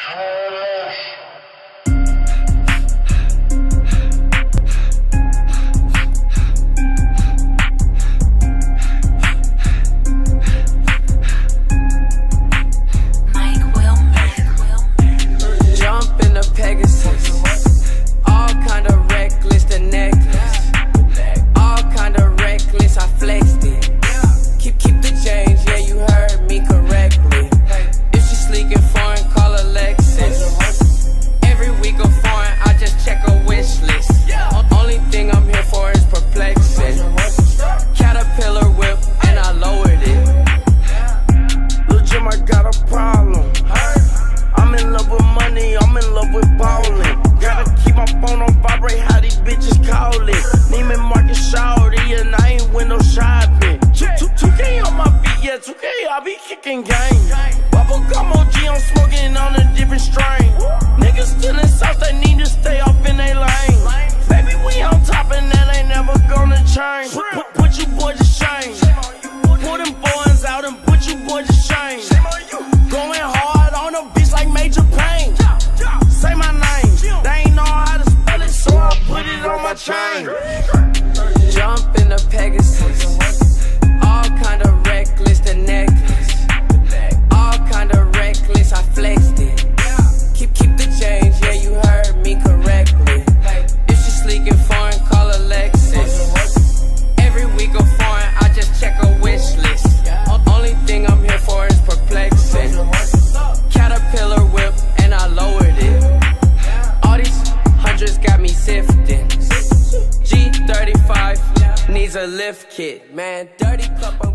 How problem. I'm in love with money, I'm in love with balling. Gotta keep my phone on vibrate, how these bitches call it. Neiman Marcus shawty, and I ain't window shopping. 2K on my feet, yeah, 2K, I be kicking game. Bubble gum OG, I'm smoking on a different strain. Niggas still in South, they need to stay off in their lane. Baby, we on top, and that ain't never gonna change. my chain. Jump in the Pegasus. All kind of reckless, the necklace. All kind of reckless, I flexed it. Keep, keep the change, yeah, you heard me correctly. If she sleeking foreign, call Alexis. Every week of foreign, I just check a wish list. Only thing I'm here for is perplexing. Caterpillar whip, and I lowered it. All these hundreds got me sifting. 35. Needs a lift kit, man. Dirty cup.